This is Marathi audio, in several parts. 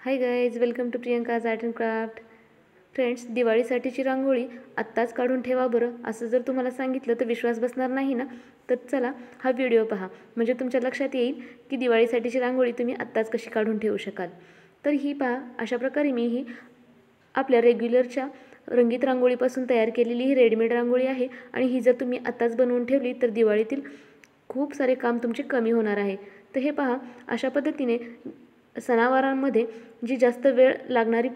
Hi guys welcome to Priyanka's art and craft friends दिवाळीसाठीची rangoli आत्ताच काढून ठेवा बरं. असं जर तुम्हाला सांगितलं तर विश्वास बसणार नाही ना? तर चला हा व्हिडिओ पहा. म्हणजे तुमच्या लक्षात येईल की दिवाळीसाठीची रांगोळी तुम्ही आत्ताच कशी काढून ठेवू शकाल. तर ही पहा अशा प्रकारे मी ही आपल्या रेग्युलरच्या रंगीत रांगोळीपासून तयार केलेली ही रेडीमेड रांगोळी आहे. आणि ही जर तुम्ही आत्ताच बनवून ठेवली तर दिवाळीतील खूप सारे काम तुमचे कमी होणार आहे. तर हे पहा अशा पद्धतीने सणावारांमध्ये जी जास्त वेळ लागणारी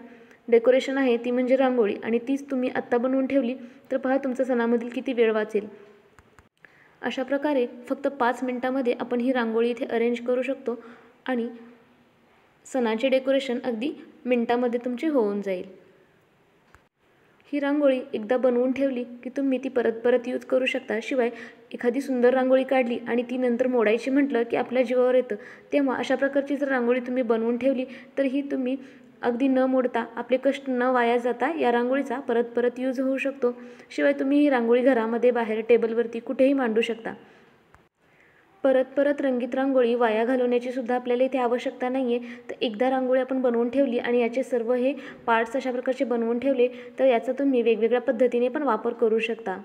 डेकोरेशन आहे ती म्हणजे रांगोळी आणि तीच तुम्ही आत्ता बनवून ठेवली तर पहा तुमचं सणामधील किती वेळ वाचेल. अशा प्रकारे फक्त पाच मिनटामध्ये आपण ही रांगोळी इथे अरेंज करू शकतो आणि सणाचे डेकोरेशन अगदी मिनटामध्ये तुमचे होऊन जाईल. ही रांगोळी एकदा बनवून ठेवली की तुम्ही ती परत परत यूज करू शकता. शिवाय एखादी सुंदर रांगोळी काढली आणि ती नंतर मोडायची म्हटलं की आपल्या जीवावर येतं. तेव्हा अशा प्रकारची जर रांगोळी तुम्ही बनवून ठेवली तर ही तुम्ही अगदी न मोडता आपले कष्ट न वाया जाता या रांगोळीचा परत परत यूज होऊ शकतो. शिवाय तुम्ही ही रांगोळी घरामध्ये बाहेर टेबलवरती कुठेही मांडू शकता. परत परत रंगीत रांगोळी वाया घालवण्याची सुद्धा आपल्याला इथे आवश्यकता नाही आहे तर एकदा रांगोळी आपण बनवून ठेवली आणि याचे सर्व हे पार्ट्स अशा प्रकारचे बनवून ठेवले तर याचा तुम्ही वेगवेगळ्या पद्धतीने पण वापर करू शकता.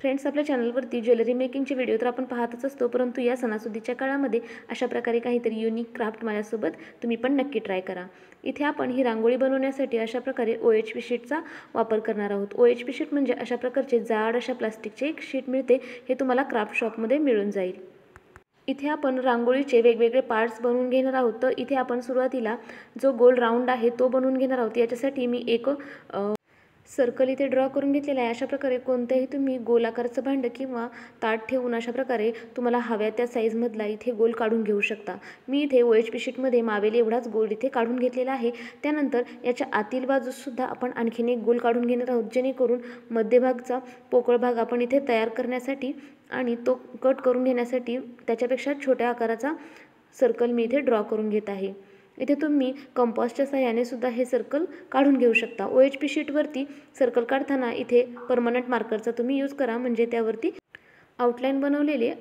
फ्रेंड्स आपल्या चॅनलवरती ज्वेलरी मेकिंगचे व्हिडिओ तर आपण पाहतच असतो परंतु या सणासुदीच्या काळामध्ये अशा प्रकारे काहीतरी युनिक क्राफ्ट माझ्यासोबत तुम्ही पण नक्की ट्राय करा. इथे आपण ही रांगोळी बनवण्यासाठी अशा प्रकारे ओ एच पी शीटचा वापर करणार आहोत. ओ एच पी शीट म्हणजे अशा प्रकारचे जाड अशा प्लास्टिकचे एक शीट मिळते हे तुम्हाला क्राफ्ट शॉपमध्ये मिळून जाईल. इथे आपण रांगोळीचे वेगवेगळे पार्ट्स बनवून घेणार आहोत. तर इथे आपण सुरुवातीला जो गोल राऊंड आहे तो बनवून घेणार आहोत. याच्यासाठी मी एक सर्कल इथे ड्रॉ करून घेतलेला आहे. अशा प्रकारे कोणत्याही तुम्ही गोलाकारचं भांडं किंवा ताट ठेवून अशा प्रकारे तुम्हाला हव्या त्या साईजमधला इथे गोल काढून घेऊ शकता. मी इथे ओ एच पी शीटमध्ये मावेल एवढाच गोल इथे काढून घेतलेला आहे. त्यानंतर याच्या आतील बाजूसुद्धा आपण आणखीन एक गोल काढून घेणार आहोत. जेणेकरून मध्यभागचा पोकळ भाग आपण इथे तयार करण्यासाठी आणि तो कट करून घेण्यासाठी त्याच्यापेक्षा छोट्या आकाराचा सर्कल मी इथे ड्रॉ करून घेत आहे. इथे तुम्ही कंपॉसच्या सहाय्याने सुद्धा हे सर्कल काढून घेऊ शकता. ओ एच पी शीटवरती सर्कल काढताना इथे परमनंट मार्करचा तुम्ही यूज करा. म्हणजे त्यावरती आउटलाईन बनवलेले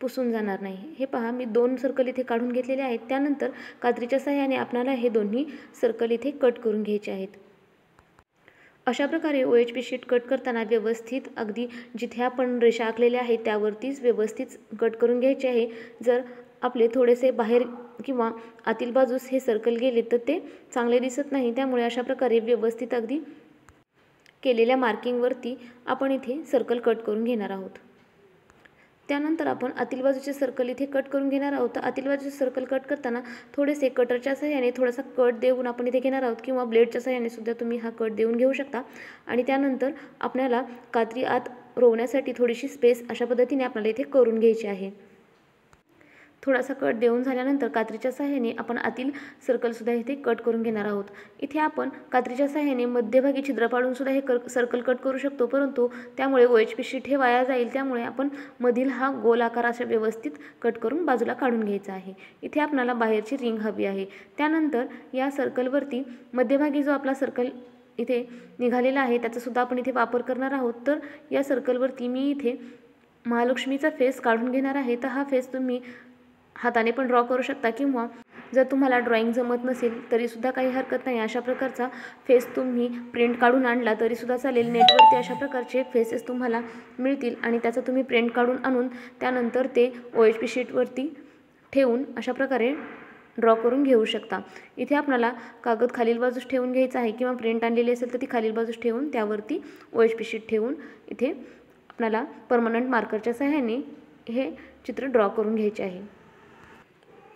पुसून जाणार नाही. हे पहा मी दोन सर्कल इथे काढून घेतलेले आहेत. त्यानंतर कात्रीच्या सहाय्याने आपणाला हे दोन्ही सर्कल इथे कट करून घ्यायचे आहेत. अशा प्रकारे O H P sheet cut करताना व्यवस्थित अगदी जिथे आपण रेषा आखलेल्या आहेत त्यावरतीच व्यवस्थित कट करून घ्यायचे आहे. जर आपले थोडेसे बाहेर किंवा आतील बाजूस हे सर्कल गेले तर ते चांगले दिसत नाही. त्यामुळे अशा प्रकारे व्यवस्थित अगदी केलेल्या मार्किंगवरती आपण इथे सर्कल कट करून घेणार आहोत. त्यानंतर आपण आतील बाजूचे सर्कल इथे कट करून घेणार आहोत. तर आतील बाजूचे सर्कल कट करताना थोडेसे कटरच्या सहाय्याने थोडासा कट देऊन आपण इथे घेणार आहोत किंवा ब्लेडच्या सहाय्याने सुद्धा तुम्ही हा कट देऊन घेऊ शकता. आणि त्यानंतर आपल्याला कात्री आत रोवण्यासाठी थोडीशी स्पेस अशा पद्धतीने आपल्याला इथे करून घ्यायची आहे. थोडासा कट देऊन झाल्यानंतर कात्रीच्या सहाय्याने आपण आतील सर्कलसुद्धा इथे कट करून घेणार आहोत. इथे आपण कात्रीच्या सहाय्याने मध्यभागी छिद्र पाडूनसुद्धा हे कर सर्कल कट करू शकतो परंतु त्यामुळे ओ एच ठेवाया जाईल त्यामुळे आपण मधील हा गोल आकार अशा व्यवस्थित कट करून बाजूला काढून घ्यायचा आहे. इथे आपणाला बाहेरची रिंग हवी आहे. त्यानंतर या सर्कलवरती मध्यभागी जो आपला सर्कल इथे निघालेला आहे त्याचासुद्धा आपण इथे वापर करणार आहोत. तर या सर्कलवरती मी इथे महालक्ष्मीचा फेस काढून घेणार आहे. तर हा फेस तुम्ही हाताने पण ड्रॉ करू शकता. किंवा जर तुम्हाला ड्रॉइंग जमत नसेल तरीसुद्धा काही हरकत नाही. अशा प्रकारचा फेस तुम्ही प्रिंट काढून आणला तरीसुद्धा चालेल. नेटवरती अशा प्रकारचे फेसेस तुम्हाला मिळतील. आणि त्याचं तुम्ही प्रिंट काढून आणून त्यानंतर ते ओ एच पी शीटवरती ठेवून अशा प्रकारे ड्रॉ करून घेऊ शकता. इथे आपल्याला कागद खालील बाजूस ठेवून घ्यायचा आहे. किंवा प्रिंट आणलेली असेल तर ती खालील बाजूस ठेवून त्यावरती ओ एच पी शीट ठेवून इथे आपल्याला परमनंट मार्करच्या सहाय्याने हे चित्र ड्रॉ करून घ्यायचे आहे.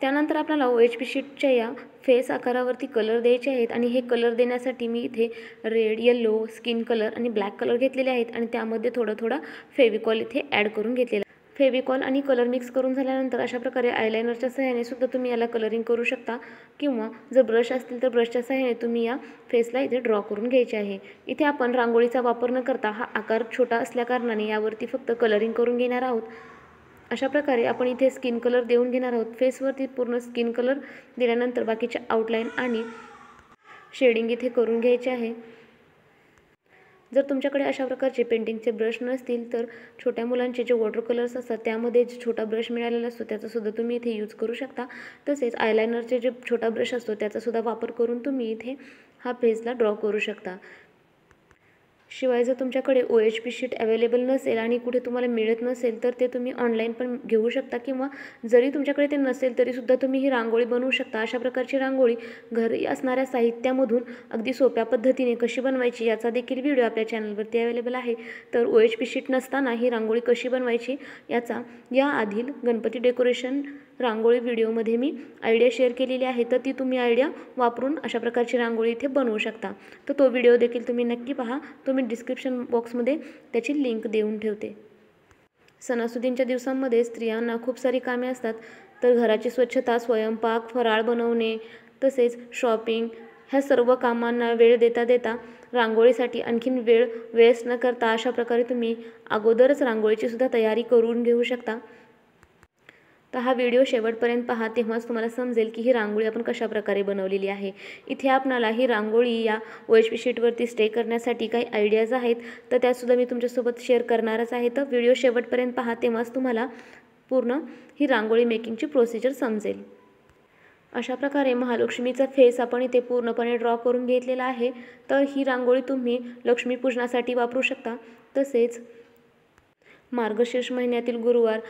त्यानंतर आपल्याला ओ एच पी शीटच्या या फेस आकारावरती कलर द्यायचे आहेत आणि हे कलर देण्यासाठी मी इथे रेड येल्लो स्किन कलर आणि ब्लॅक कलर घेतलेले आहेत आणि त्यामध्ये थोडं थोडा फेविकॉल इथे ॲड करून घेतलेला फेविकॉल आणि कलर मिक्स करून झाल्यानंतर अशा प्रकारे आयलायनरच्या सहाय्याने सुद्धा तुम्ही याला कलरिंग करू शकता किंवा जर ब्रश असतील तर ब्रशच्या सहाय्याने तुम्ही या फेसला इथे ड्रॉ करून घ्यायचे आहे. इथे आपण रांगोळीचा वापर न करता हा आकार छोटा असल्याकारणाने यावरती फक्त कलरिंग करून घेणार आहोत. अशा प्रकारे आपण इथे स्किन कलर देऊन घेणार आहोत. फेसवरती पूर्ण स्किन कलर दिल्यानंतर बाकीच्या आउटलाईन आणि शेडिंग इथे करून घ्यायचे आहे. जर तुमच्याकडे अशा प्रकारचे पेंटिंगचे ब्रश नसतील तर छोट्या मुलांचे जे वॉटर कलर्स असतात त्यामध्ये जे छोटा ब्रश मिळालेला असतो त्याचासुद्धा तुम्ही इथे यूज करू शकता. तसेच आयलायनरचे जे छोटा ब्रश असतो त्याचासुद्धा वापर करून तुम्ही इथे हा फेसला ड्रॉ करू शकता. शिवाय जर तुमच्याकडे O H P sheet available नसेल आणि कुठे तुम्हाला मिळत नसेल तर ते तुम्ही ऑनलाईन पण घेऊ शकता किंवा जरी तुमच्याकडे ते नसेल तरीसुद्धा तुम्ही ही रांगोळी बनवू शकता. अशा प्रकारची रांगोळी घरी असणाऱ्या साहित्यामधून अगदी सोप्या पद्धतीने कशी बनवायची याचा देखील व्हिडिओ आपल्या चॅनलवरती अवेलेबल आहे. तर ओ एच पी शीट नसताना ही रांगोळी कशी बनवायची याचा या आधील गणपती डेकोरेशन रांगोळी व्हिडिओमध्ये मी आयडिया शेअर केलेली आहे तर ती तुम्ही आयडिया वापरून अशा प्रकारची रांगोळी इथे बनवू शकता. तर तो व्हिडिओ देखील तुम्ही नक्की पहा. तो मी डिस्क्रिप्शन बॉक्समध्ये त्याची लिंक देऊन ठेवते. सणासुदींच्या दिवसांमध्ये स्त्रियांना खूप सारी कामे असतात. तर घराची स्वच्छता स्वयंपाक फराळ बनवणे तसेच शॉपिंग ह्या सर्व कामांना वेळ देता देता रांगोळीसाठी आणखीन वेळ वेस्ट न करता अशा प्रकारे तुम्ही अगोदरच रांगोळीची सुद्धा तयारी करून घेऊ शकता. तर हा व्हिडिओ शेवटपर्यंत पहा तेव्हाच तुम्हाला समजेल की ही रांगोळी आपण कशा प्रकारे बनवलेली आहे. इथे आपणाला ही रांगोळी या ओ शीटवरती स्टे करण्यासाठी काही आयडियाज आहेत. तर त्यासुद्धा मी तुमच्यासोबत शेअर करणारच आहे. तर व्हिडिओ शेवटपर्यंत पहा तेव्हाच तुम्हाला पूर्ण ही रांगोळी मेकिंगची प्रोसिजर समजेल. अशा प्रकारे महालक्ष्मीचा फेस आपण इथे पूर्णपणे ड्रॉ करून घेतलेला आहे. तर ही रांगोळी तुम्ही लक्ष्मीपूजनासाठी वापरू शकता. तसेच मार्गशीर्ष महिन्यातील गुरुवार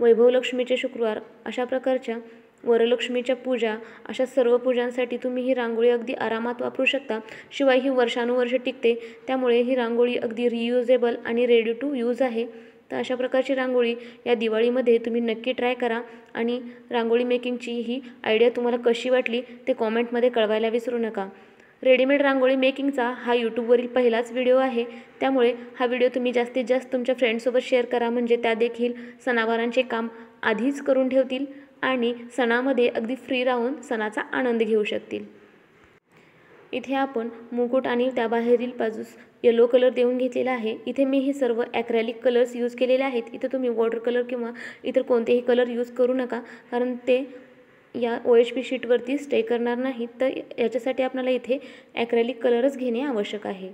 वैभवलक्ष्मीचे शुक्रवार अशा प्रकारच्या वरलक्ष्मीच्या पूजा अशा सर्व पूजांसाठी तुम्ही ही रांगोळी अगदी आरामात वापरू शकता. शिवाय ही वर्षानुवर्ष टिकते. त्यामुळे ही रांगोळी अगदी रियुजेबल आणि रेडी टू यूज आहे. तर अशा प्रकारची रांगोळी या दिवाळीमध्ये तुम्ही नक्की ट्राय करा. आणि रांगोळी मेकिंगची ही आयडिया तुम्हाला कशी वाटली ते कॉमेंटमध्ये कळवायला विसरू नका. रेडीमेड रांगोळी मेकिंगचा हा यूट्यूबवरील पहिलाच व्हिडिओ आहे. त्यामुळे हा व्हिडिओ तुम्ही जास्तीत जास्त तुमच्या फ्रेंडसोबत शेअर करा. म्हणजे त्या देखील सणावारांचे काम आधीच करून ठेवतील आणि सणामध्ये अगदी फ्री राहून सणाचा आनंद घेऊ शकतील. इथे आपण मुकुट आणि त्याबाहेरील बाजूस येलो कलर देऊन घेतलेला आहे. इथे मी हे सर्व ॲक्रॅलिक कलर्स यूज केलेले आहेत. इथे तुम्ही वॉटर कलर किंवा इतर कोणतेही कलर यूज करू नका. कारण ते या ओ एच पी शीटवरती स्टे करणार नाही तर याच्यासाठी आपल्याला इथे ॲक्रेलिक कलरच घेणे आवश्यक आहे.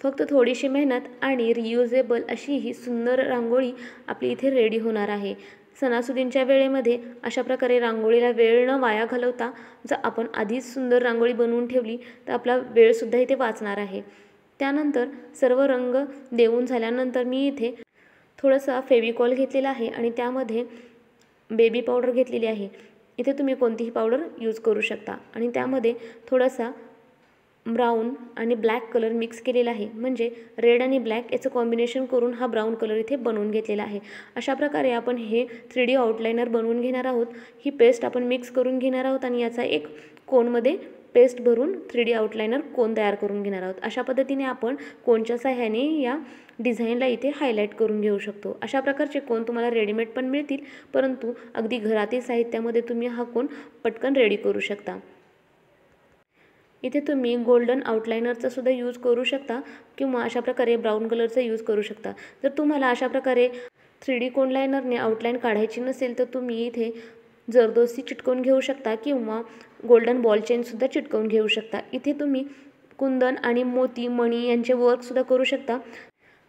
फक्त थोडीशी मेहनत आणि रियुजेबल अशी ही सुंदर रांगोळी आपली इथे रेडी होणार आहे. सणासुदींच्या वेळेमध्ये अशा प्रकारे रांगोळीला वेळ न वाया घालवता जर आपण आधीच सुंदर रांगोळी बनवून ठेवली तर आपला वेळसुद्धा इथे वाचणार आहे. त्यानंतर सर्व रंग देऊन झाल्यानंतर मी इथे थोडंसं फेविकॉल घेतलेला आहे आणि त्यामध्ये बेबी पावडर घेतलेली आहे. इथे तुम्ही कोणतीही पावडर यूज करू शकता. आणि त्यामध्ये थोडासा ब्राऊन आणि ब्लॅक कलर मिक्स केलेला आहे. म्हणजे रेड आणि ब्लॅक याचं कॉम्बिनेशन करून हा ब्राऊन कलर इथे बनवून घेतलेला आहे. अशा प्रकारे आपण हे थ्री डी आउटलायनर बनवून घेणार आहोत. ही पेस्ट आपण मिक्स करून घेणार आहोत. आणि याचा एक कोनमध्ये पेस्ट भरून थ्री डी आउटलायनर कोण तयार करून घेणार आहोत? अशा पद्धतीने आपण कोणच्या सहाय्याने या डिझाईनला इथे हायलाईट करून घेऊ शकतो. अशा प्रकारचे कोण तुम्हाला रेडीमेड पण मिळतील परंतु अगदी घरातील साहित्यामध्ये तुम्ही हा कोण पटकन रेडी करू शकता. इथे तुम्ही गोल्डन आउटलायनरचा सुद्धा यूज करू शकता किंवा अशा प्रकारे ब्राऊन कलरचा यूज करू शकता. जर तुम्हाला अशा प्रकारे थ्री डी कोणलायनरने आउटलाईन काढायची नसेल तर तुम्ही इथे जरदोसी चिटकवून घेऊ शकता किंवा गोल्डन बॉल चेनसुद्धा चिटकवून घेऊ शकता. इथे तुम्ही कुंदन आणि मोती मणी यांचे वर्कसुद्धा करू शकता.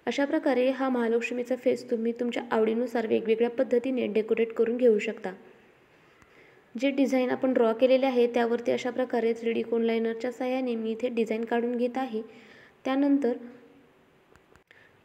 अशा प्रकारे हा महालक्ष्मीचा फेस तुम्ही तुमच्या आवडीनुसार वेगवेगळ्या पद्धतीने डेकोरेट करून घेऊ शकता. जे डिझाईन आपण ड्रॉ केलेले आहे त्यावरती अशा प्रकारे थ्री डी कोन लायनरच्या साह्याने मी इथे डिझाईन काढून घेत आहे. त्यानंतर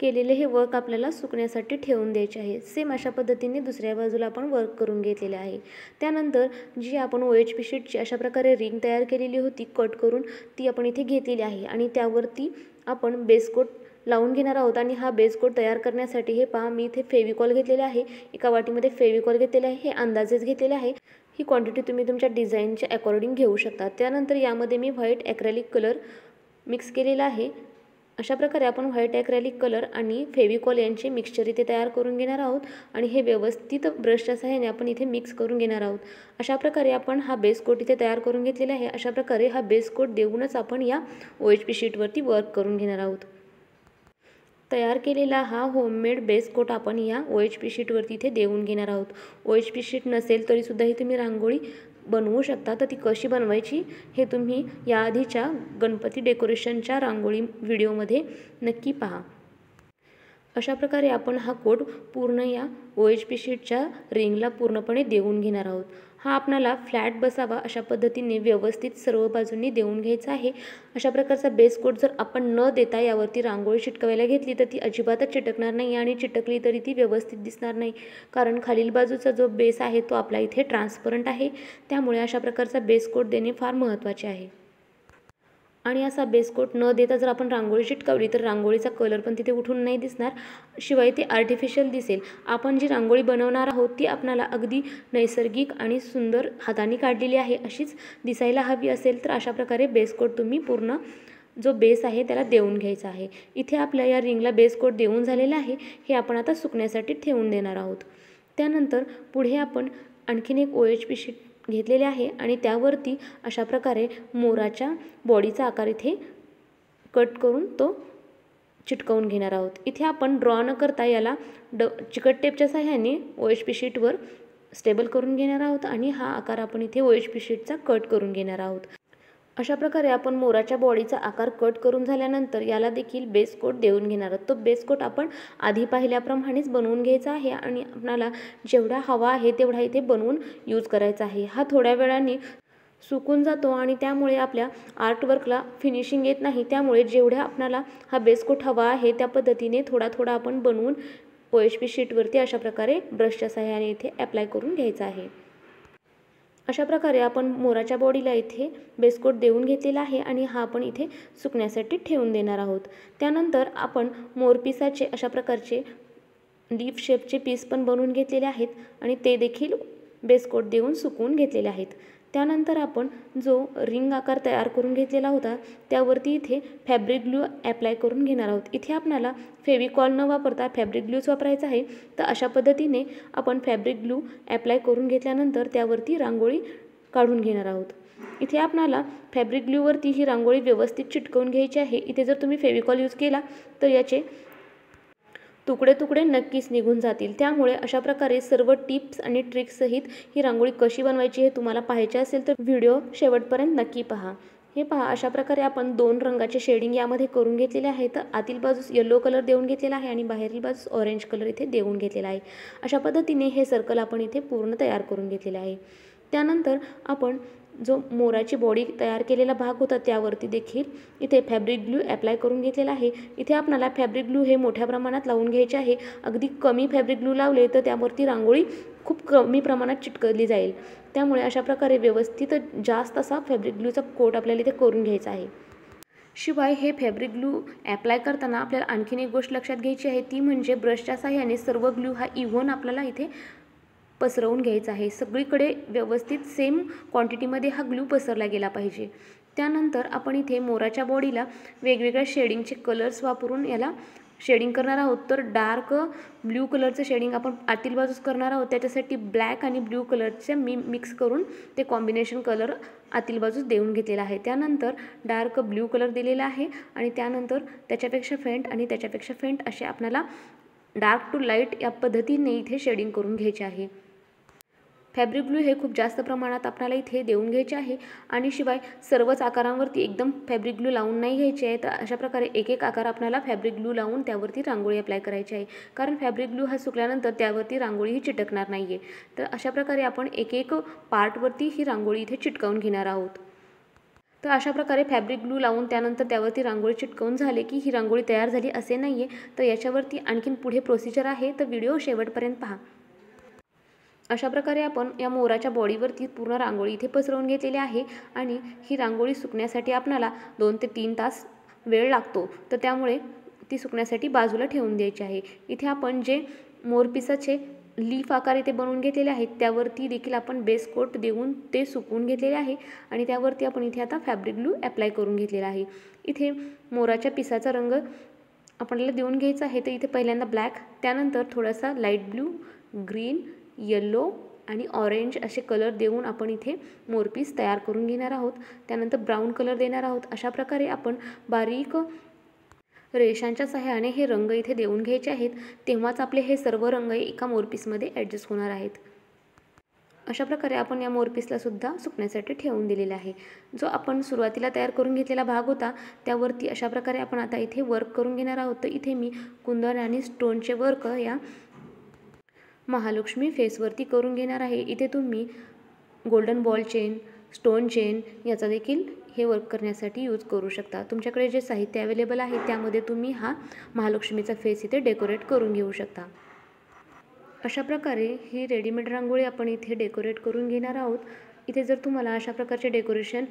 केलेले हे वर्क आपल्याला सुकण्यासाठी ठेवून द्यायचे आहे. सेम अशा पद्धतीने दुसऱ्या बाजूला आपण वर्क करून घेतलेले आहे. त्यानंतर जी आपण ओ एच पी शीटची अशा प्रकारे रिंग तयार केलेली होती कट करून ती आपण इथे घेतलेली आहे. आणि त्यावरती आपण बेसकोट लावून घेणार आहोत. आणि हा बेसकोट तयार करण्यासाठी हे पहा मी इथे फेविकॉल घेतलेले आहे. एका वाटीमध्ये फेविकॉल घेतलेले आहे. हे अंदाजेच घेतलेले आहे. ही क्वांटिटी तुम्ही तुमच्या डिझाईनच्या अकॉर्डिंग घेऊ शकता. त्यानंतर यामध्ये मी व्हाईट ॲक्रेलिक कलर मिक्स केलेला आहे. अशा प्रकारे आपण व्हाईट ॲक्रॅलिक कलर आणि फेविकॉल यांचे मिक्सचर इथे तयार करून घेणार आहोत आणि हे व्यवस्थित ब्रशच्या सहाय्याने आपण इथे मिक्स करून घेणार आहोत. अशा प्रकारे आपण हा बेस कोट इथे तयार करून घेतलेला आहे. अशा प्रकारे हा बेस कोट देऊनच आपण या ओ एच पी शीटवरती वर्क करून घेणार आहोत. तयार केलेला हा होममेड बेस कोट आपण या ओ एच पी शीटवरती इथे देऊन घेणार आहोत. ओ एच पी शीट नसेल तरीसुद्धा ही तुम्ही रांगोळी बनवू शकता तर ती कशी बनवायची हे तुम्ही या आधीच्या गणपती डेकोरेशनच्या रांगोळी व्हिडिओमध्ये नक्की पहा. अशा प्रकारे आपण हा कोट पूर्ण या ओ एच पी शीटच्या रिंगला पूर्णपणे देऊन घेणार आहोत. हा आपणाला फ्लॅट बसावा अशा पद्धतीने व्यवस्थित सर्व बाजूंनी देऊन घ्यायचा आहे. अशा प्रकारचा बेस कोट जर आपण न देता यावरती रांगोळी चिटकवायला घेतली तर ती अजिबातच चिटकणार नाही आणि चिटकली तरी ती व्यवस्थित दिसणार नाही. कारण खालील बाजूचा जो बेस आहे तो आपला इथे ट्रान्सपरंट आहे. त्यामुळे अशा प्रकारचा बेस कोट देणे फार महत्त्वाचे आहे. आणि असा बेसकोट न देता जर आपण रांगोळी चिटकावली तर रांगोळीचा कलर पण तिथे उठून नाही दिसणार. शिवाय ते आर्टिफिशियल दिसेल. आपण जी रांगोळी बनवणार आहोत ती आपणाला अगदी नैसर्गिक आणि सुंदर हाताने काढलेली आहे अशीच दिसायला हवी असेल तर अशा प्रकारे बेसकोट तुम्ही पूर्ण जो बेस आहे त्याला देऊन घ्यायचा आहे. इथे आपल्या या रिंगला बेसकोट देऊन झालेला आहे हे आपण आता सुकण्यासाठी ठेवून देणार आहोत. त्यानंतर पुढे आपण आणखीन एक ओ एच पी शीट घेतलेले आहे आणि त्यावरती अशा प्रकारे मोराच्या बॉडीचा आकार इथे कट करून तो चिटकवून घेणार आहोत. इथे आपण ड्रॉ न करता याला ड चिकट टेपच्या सहाय्याने ओ एच पी शीटवर स्टेबल करून घेणार आहोत आणि हा आकार आपण इथे ओ एच पी शीटचा कट करून घेणार आहोत. अशा प्रकारे आपण मोराच्या बॉडीचा आकार कट करून झाल्यानंतर याला देखील बेस कोट देऊन घेणार आहोत. तो बेस कोट आपण आधी पाहिल्याप्रमाणेच बनवून घ्यायचा आहे आणि आपणाला जेवढा हवा आहे तेवढा इथे बनवून यूज करायचा आहे. हा थोड्या वेळाने सुकून जातो आणि त्यामुळे आपल्या आर्टवर्कला फिनिशिंग येत नाही. त्यामुळे जेवढ्या आपणाला हा बेसकोट हवा आहे त्या पद्धतीने थोडा थोडा आपण बनवून ओ एच पी शीटवरती अशा प्रकारे ब्रशच्या सहाय्याने इथे अप्लाय करून घ्यायचा आहे. अशा प्रकारे आपण मोराच्या बॉडीला इथे बेसकोट देऊन घेतलेला आहे आणि हा आपण इथे सुकण्यासाठी ठेवून देणार आहोत. त्यानंतर आपण मोरपिसाचे अशा प्रकारचे डीप शेपचे पीस पण बनवून घेतलेले आहेत आणि ते देखील बेसकोट देऊन सुकवून घेतलेले आहेत. त्यानंतर आपण जो रिंग आकार तयार करून घेतलेला होता त्यावरती इथे फॅब्रिक ग्लू ॲप्लाय करून घेणार आहोत. इथे आपणाला फेविकॉल न वापरता फॅब्रिक ग्लूच वापरायचा आहे. तर अशा पद्धतीने आपण फॅब्रिक ग्लू ॲप्लाय करून घेतल्यानंतर त्यावरती रांगोळी काढून घेणार आहोत. इथे आपणाला फॅब्रिक ग्लूवरती ही रांगोळी व्यवस्थित चिटकवून घ्यायची आहे. इथे जर तुम्ही फेविकॉल यूज केला तर याचे तुकडे तुकडे नक्कीच निघून जातील. त्यामुळे अशा प्रकारे सर्व टिप्स आणि ट्रिक्ससहित ही रांगोळी कशी बनवायची हे तुम्हाला पाहायचे असेल तर व्हिडिओ शेवटपर्यंत नक्की पहा. हे पहा अशा प्रकारे आपण दोन रंगाचे शेडिंग यामध्ये करून घेतलेले आहे. तर आतील बाजूस येलो कलर देऊन घेतलेला आहे आणि बाहेरील बाजूस ऑरेंज कलर इथे देऊन घेतलेला आहे. अशा पद्धतीने हे सर्कल आपण इथे पूर्ण तयार करून घेतलेले आहे. त्यानंतर आपण जो मोराची बॉडी तयार केलेला भाग होता त्यावरती देखील इथे फॅब्रिक ग्लू ॲप्लाय करून घेतलेला आहे. इथे आपणाला फॅब्रिक ग्लू हे मोठ्या प्रमाणात लावून घ्यायचे आहे. अगदी कमी फॅब्रिक ग्लू लावले तर त्यावरती रांगोळी खूप कमी प्रमाणात चिटकली जाईल. त्यामुळे अशा प्रकारे व्यवस्थित जास्त असा फॅब्रिक ग्लूचा कोट आपल्याला इथे करून घ्यायचा आहे. शिवाय हे फॅब्रिक ग्लू ॲप्लाय करताना आपल्याला आणखीन एक गोष्ट लक्षात घ्यायची आहे. ती म्हणजे ब्रशच्या साह्याने सर्व ग्लू हा इव्हन आपल्याला इथे पसरवून घ्यायचा आहे. सगळीकडे व्यवस्थित सेम क्वांटिटीमध्ये हा ग्लू पसरला गेला पाहिजे. त्यानंतर आपण इथे मोराच्या बॉडीला वेगवेगळ्या शेडिंगचे कलर्स वापरून याला शेडिंग करणार आहोत. तर डार्क ब्ल्यू कलरचं शेडिंग आपण आतील बाजूस करणार आहोत. त्याच्यासाठी ब्लॅक आणि ब्ल्यू कलरचे मी मिक्स करून ते कॉम्बिनेशन कलर आतील बाजूस देऊन घेतलेला आहे. त्यानंतर डार्क ब्ल्यू कलर दिलेला आहे आणि त्यानंतर त्याच्यापेक्षा फेंट आणि त्याच्यापेक्षा फेंट असे आपल्याला डार्क टू लाइट या पद्धतीने इथे शेडिंग करून घ्यायचे आहे. फॅब्रिक ग्लू हे खूप जास्त प्रमाणात आपल्याला इथे देऊन घ्यायचे आहे. आणि शिवाय सर्वच आकारांवरती एकदम फॅब्रिक ग्लू लावून नाही घ्यायचे आहे तर अशा प्रकारे एक एक आकार आपल्याला फॅब्रिक ग्लू लावून त्यावरती रांगोळी अप्लाय करायची आहे. कारण फॅब्रिक ग्लू हा सुकल्यानंतर त्यावरती रांगोळी ही चिटकणार नाही आहे तर अशा प्रकारे आपण एक एक पार्टवरती ही रांगोळी इथे चिटकावून घेणार आहोत. तर अशा प्रकारे फॅब्रिक ग्लू लावून त्यानंतर त्यावरती रांगोळी चिटकवून झाले की ही रांगोळी तयार झाली असे नाही आहे तर याच्यावरती आणखीन पुढे प्रोसिजर आहे. तर व्हिडिओ शेवटपर्यंत पहा. अशा प्रकारे आपण या मोराच्या बॉडीवरती पूर्ण रांगोळी इथे पसरवून घेतलेली आहे आणि ही रांगोळी सुकण्यासाठी आपणाला दोन ते तीन तास वेळ लागतो. तर त्यामुळे ती सुकण्यासाठी बाजूला ठेवून द्यायची आहे. इथे आपण जे मोरपिसाचे लीफ आकार इथे बनवून घेतलेले आहेत त्यावरती देखील आपण बेस कोट देऊन ते सुकवून घेतलेले आहे आणि त्यावरती आपण इथे आता फॅब्रिक ग्लू अप्लाय करून घेतलेला आहे. इथे मोराच्या पिसाचा रंग आपल्याला देऊन घ्यायचा आहे. तर इथे पहिल्यांदा ब्लॅक त्यानंतर थोडासा लाइट ब्लू ग्रीन येल्लो आणि ऑरेंज असे कलर देऊन आपण इथे मोरपीस तयार करून घेणार आहोत. त्यानंतर ब्राऊन कलर देणार आहोत. अशा प्रकारे आपण बारीक रेषांच्या सहाय्याने हे रंग इथे देऊन घ्यायचे आहेत. तेव्हाच आपले हे सर्व रंग एका मोरपीसमध्ये ॲडजस्ट होणार आहेत. अशा प्रकारे आपण या मोरपीसला सुद्धा सुकण्यासाठी ठेवून दिलेला आहे. जो आपण सुरुवातीला तयार करून घेतलेला भाग होता त्यावरती अशा प्रकारे आपण आता इथे वर्क करून घेणार आहोत. तर इथे मी कुंदन आणि स्टोनचे वर्क या महालक्ष्मी फेसवरती करून घेणार आहे. इथे तुम्ही golden ball chain stone chain याचा देखील हे वर्क करण्यासाठी यूज करू शकता. तुमच्याकडे जे साहित्य अवेलेबल आहे त्यामध्ये तुम्ही हा महालक्ष्मीचा फेस इथे डेकोरेट करून घेऊ शकता. अशा प्रकारे ही रेडीमेड रांगोळी आपण इथे डेकोरेट करून घेणार आहोत. इथे जर तुम्हाला अशा प्रकारचे डेकोरेशन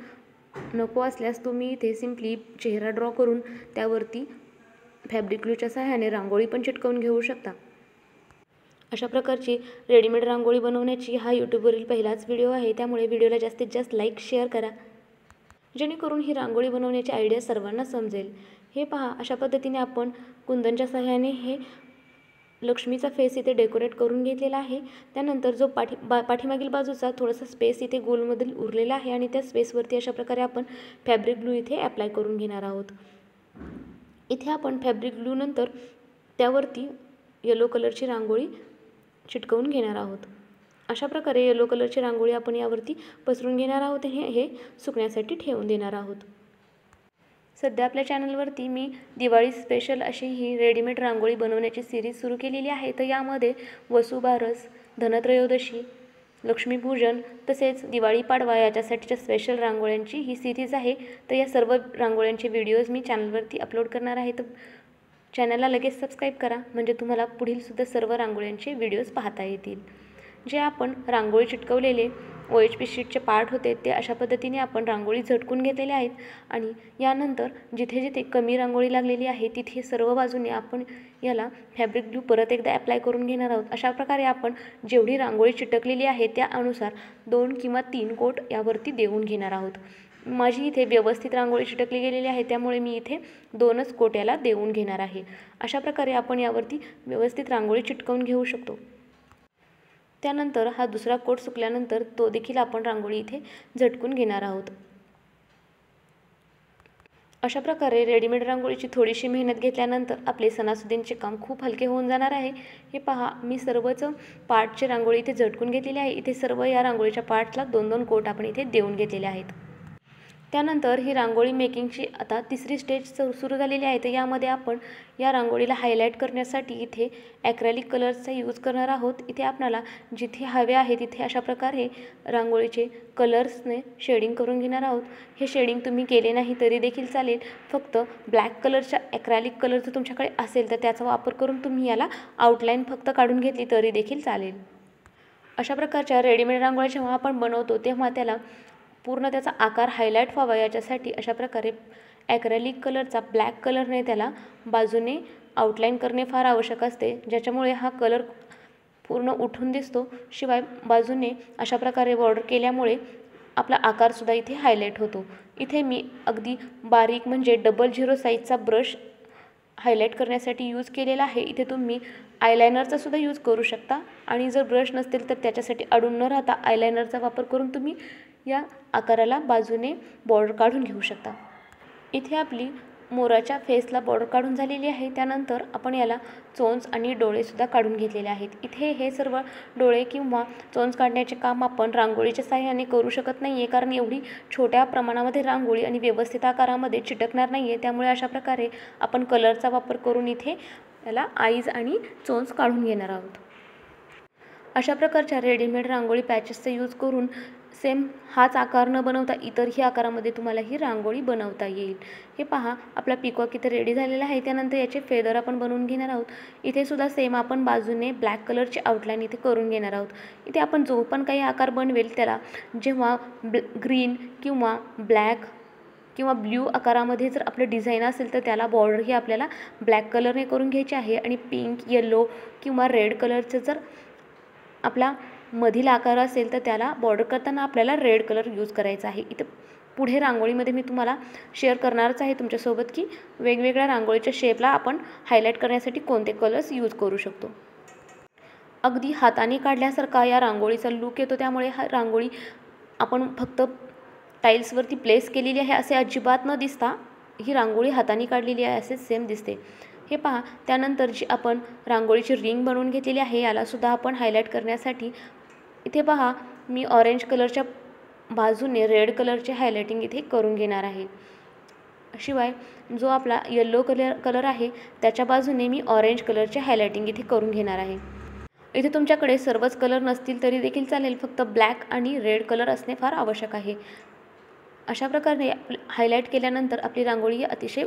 नको असल्यास तुम्ही इथे सिम्पली चेहरा ड्रॉ करून त्यावरती फॅब्रिक ग्लूच्या सहाय्याने रांगोळी पण चिटकवून घेऊ शकता. अशा प्रकारची रेडीमेड रांगोळी बनवण्याची हा यूट्यूबवरील पहिलाच व्हिडिओ आहे. त्यामुळे व्हिडिओला जास्तीत जास्त लाईक शेअर करा. जेणेकरून ही रांगोळी बनवण्याची आयडिया सर्वांना समजेल. हे पहा अशा पद्धतीने आपण कुंदनच्या सहाय्याने हे लक्ष्मीचा फेस इथे डेकोरेट करून घेतलेला आहे. त्यानंतर जो पाठी बा पाठीमागील बाजूचा थोडासा स्पेस इथे गोलमधील उरलेला आहे आणि त्या स्पेसवरती अशा प्रकारे आपण फॅब्रिक ग्लू इथे अप्लाय करून घेणार आहोत. इथे आपण फॅब्रिक ग्लूनंतर त्यावरती येलो कलरची रांगोळी चिटकवून घेणार आहोत. अशा प्रकारे येलो कलरची रांगोळी आपण यावरती पसरून घेणार आहोत हे हे सुकण्यासाठी ठेवून देणार आहोत. सध्या आपल्या चॅनलवरती मी दिवाळी स्पेशल अशी ही रेडीमेड रांगोळी बनवण्याची सिरीज सुरू केलेली आहे. तर यामध्ये वसुबारस धनत्रयोदशी लक्ष्मीपूजन तसेच दिवाळी पाडवा याच्यासाठीच्या स्पेशल रांगोळ्यांची ही सिरीज आहे. तर या सर्व रांगोळ्यांचे व्हिडिओज मी चॅनलवरती अपलोड करणार आहे. तर चॅनलला लगेच सबस्क्राईब करा म्हणजे तुम्हाला पुढीलसुद्धा सर्व रांगोळ्यांचे व्हिडिओज पाहता येतील. जे आपण रांगोळी चिटकवलेले ओ एच पी शीटचे पार्ट होते ते अशा पद्धतीने आपण रांगोळी झटकून घेतलेले आहेत आणि यानंतर जिथे जिथे कमी रांगोळी लागलेली आहे तिथे सर्व बाजूने आपण याला फॅब्रिक ग्लू परत एकदा अप्लाय करून घेणार आहोत. अशा प्रकारे आपण जेवढी रांगोळी चिटकलेली आहे त्यानुसार दोन किंवा तीन कोट यावरती देऊन घेणार आहोत. माझी इथे व्यवस्थित रांगोळी चिटकली गेलेली आहे त्यामुळे मी इथे दोनच कोट याला देऊन घेणार आहे. अशा प्रकारे आपण यावरती व्यवस्थित रांगोळी चिटकवून घेऊ शकतो. त्यानंतर हा दुसरा कोट सुकल्यानंतर तो देखील आपण रांगोळी इथे झटकून घेणार आहोत. अशा प्रकारे रेडीमेड रांगोळीची थोडीशी मेहनत घेतल्यानंतर आपले सणासुदींचे काम खूप हलके होऊन जाणार आहे. हे पहा मी सर्वच पार्टचे रांगोळी इथे झटकून घेतलेली आहे. इथे सर्व या रांगोळीच्या पार्टला दोन दोन कोट आपण इथे देऊन घेतलेले आहेत. त्यानंतर ही रांगोळी मेकिंगची आता तिसरी स्टेज सुरू झालेली आहे. तर यामध्ये आपण या रांगोळीला हायलाईट करण्यासाठी इथे ॲक्रॅलिक कलर्सचा यूज करणार आहोत. इथे आपणाला जिथे हवे आहे तिथे अशा प्रकारे रांगोळीचे कलर्सने शेडिंग करून घेणार आहोत. हे शेडिंग तुम्ही केले नाही तरी देखील चालेल. फक्त ब्लॅक कलरच्या ॲक्रॅलिक कलर जर तुमच्याकडे असेल तर त्याचा वापर करून तुम्ही याला आउटलाईन फक्त काढून घेतली तरी देखील चालेल. अशा प्रकारच्या रेडीमेड रांगोळ्या जेव्हा आपण बनवतो तेव्हा त्याला पूर्ण त्याचा आकार हायलाईट व्हावा याच्यासाठी अशा प्रकारे ॲक्रॅलिक कलरचा ब्लॅक कलरने त्याला बाजूने आउटलाईन करणे फार आवश्यक असते. ज्याच्यामुळे हा कलर पूर्ण उठून दिसतो. शिवाय बाजूने अशा प्रकारे बॉर्डर केल्यामुळे आपला आकारसुद्धा इथे हायलाईट होतो. इथे मी अगदी बारीक म्हणजे डबल झिरो साईजचा ब्रश हायलाईट करण्यासाठी यूज केलेला आहे. इथे तुम्ही आयलायनरचा सुद्धा यूज करू शकता. आणि जर ब्रश नसतील तर त्याच्यासाठी अडून न राहता आयलायनरचा वापर करून तुम्ही या आकाराला बाजूने बॉर्डर काढून घेऊ शकता. इथे आपली मोराच्या फेसला बॉर्डर काढून झालेली आहे. त्यानंतर आपण याला चोंच आणि डोळेसुद्धा काढून घेतलेले आहेत. इथे हे सर्व डोळे किंवा चोंच काढण्याचे काम आपण रांगोळीच्या साह्याने करू शकत नाही आहे कारण एवढी छोट्या प्रमाणामध्ये रांगोळी आणि व्यवस्थित आकारामध्ये चिटकणार नाही आहे त्यामुळे अशा प्रकारे आपण कलरचा वापर करून इथे याला आईज आणि चोंच काढून घेणार आहोत. अशा प्रकारच्या रेडीमेड रांगोळी पॅचेसचा यूज करून सेम हाच आकार न बनवता इतरही आकारामध्ये तुम्हाला ही रांगोळी बनवता येईल. हे पहा आपला पिकॉक इथे रेडी झालेला आहे. त्यानंतर याचे फेदर आपण बनवून घेणार आहोत. इथे सुद्धा सेम आपण बाजूने ब्लॅक कलरची आउटलाईन इथे करून घेणार आहोत. इथे आपण जो पण काही आकार बनवेल त्याला जेव्हा ब्ल ग्रीन किंवा ब्लॅक किंवा ब्ल्यू आकारामध्ये जर आपलं डिझाईन असेल तर त्याला बॉर्डर ही आपल्याला ब्लॅक कलरने करून घ्यायची आहे. आणि पिंक येल्लो किंवा रेड कलरचं जर आपला मधील आकार असेल तर त्याला बॉर्डर करताना आपल्याला रेड कलर यूज करायचा आहे. इथं पुढे रांगोळीमध्ये मी तुम्हाला शेअर करणारच आहे तुमच्यासोबत की वेगवेगळ्या रांगोळीच्या शेपला आपण हायलाईट करण्यासाठी कोणते कलर्स यूज करू शकतो. अगदी हाताने काढल्यासारखा या रांगोळीचा लूक येतो. त्यामुळे हा रांगोळी आपण फक्त टाईल्सवरती प्लेस केलेली आहे असे अजिबात न दिसता ही रांगोळी हाताने काढलेली आहे असे सेम दिसते. हे पहा त्यानंतर जी आपण रांगोळीची रिंग बनवून घेतलेली आहे यालासुद्धा आपण हायलाईट करण्यासाठी इथे पहा मी ऑरेंज कलरच्या बाजूने रेड कलरचे हायलायटिंग इथे करून घेणार आहे. शिवाय जो आपला येल्लो कलर कलर आहे त्याच्या बाजूने मी ऑरेंज कलरचे हायलायटिंग इथे करून घेणार आहे. इथे तुमच्याकडे सर्वच कलर नसतील तरी देखील चालेल फक्त ब्लॅक आणि रेड कलर असणे फार आवश्यक आहे. अशा प्रकारे हायलाईट केल्यानंतर आपली रांगोळी अतिशय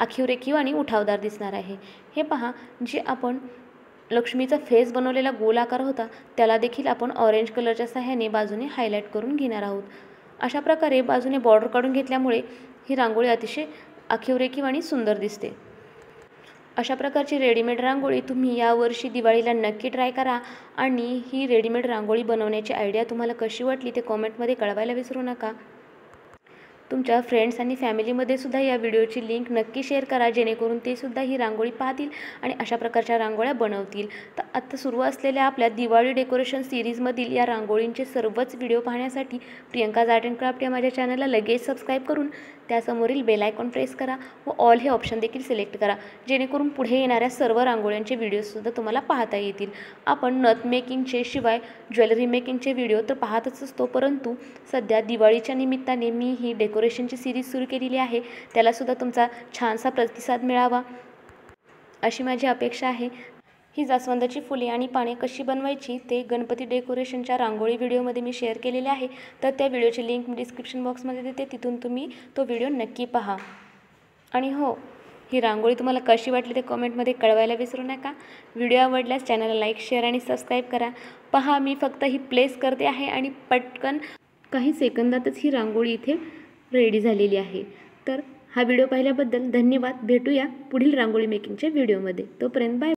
आखीव रेखीव आणि उठावदार दिसणार आहे. हे पहा जे आपण लक्ष्मीचा फेस बनवलेला गोल आकार होता त्याला देखील आपण ऑरेंज कलरच्या सहाय्याने बाजूने हायलाईट करून घेणार आहोत. अशा प्रकारे बाजूने बॉर्डर काढून घेतल्यामुळे ही रांगोळी अतिशय आखिवरेखीव आणि सुंदर दिसते. अशा प्रकारची रेडीमेड रांगोळी तुम्ही यावर्षी दिवाळीला नक्की ट्राय करा आणि ही रेडीमेड रांगोळी बनवण्याची आयडिया तुम्हाला कशी वाटली ते कॉमेंटमध्ये कळवायला विसरू नका. तुमच्या फ्रेंड्स आणि फॅमिलीमध्ये सुद्धा या व्हिडिओची लिंक नक्की शेअर करा जेणेकरून ते सुद्धा ही रांगोळी पाहतील आणि अशा प्रकारच्या रांगोळ्या बनवतील. तर आत्ता सुरू असलेल्या आपल्या दिवाळी डेकोरेशन सिरीजमधील या रांगोळींचे सर्वच व्हिडिओ पाहण्यासाठी प्रियंका आर्ट अँड क्राफ्ट या माझ्या चॅनलला लगेच सबस्क्राईब करून त्यासमोरील बेल आयकॉन प्रेस करा व ऑल हे ऑप्शन देखील सिलेक्ट करा. जेणेकरून पुढे येणाऱ्या सर्व रांगोळ्यांचे व्हिडिओसुद्धा तुम्हाला पाहता येतील. आपण नथ मेकिंगचे शिवाय ज्वेलरी मेकिंगचे व्हिडिओ तर पाहतच असतो परंतु सध्या दिवाळीच्या निमित्ताने मी ही डेकोरेशनची सिरीज सुरू केलेली आहे. त्यालासुद्धा तुमचा छानसा प्रतिसाद मिळावा. अशी माझी अपेक्षा आहे. ही जास्वंदाची फुले आणि पाने कशी बनवायची ते गणपती डेकोरेशनच्या रांगोळी व्हिडिओमध्ये मी शेअर केलेले आहे. तर त्या व्हिडिओची लिंक मी डिस्क्रिप्शन बॉक्समध्ये देते तिथून तुम्ही तो व्हिडिओ नक्की पहा. आणि हो ही रांगोळी तुम्हाला कशी वाटली ते कॉमेंटमध्ये कळवायला विसरू नका. व्हिडिओ आवडल्यास चॅनलला लाईक शेअर आणि सबस्क्राईब करा. पहा मी फक्त ही प्लेस करते आहे आणि पटकन काही सेकंदातच ही रांगोळी इथे रेडी झालेली आहे. तर हा व्हिडिओ पाहिल्याबद्दल धन्यवाद. भेटूया पुढील रांगोळी मेकिंगच्या व्हिडिओमध्ये. तोपर्यंत बाय.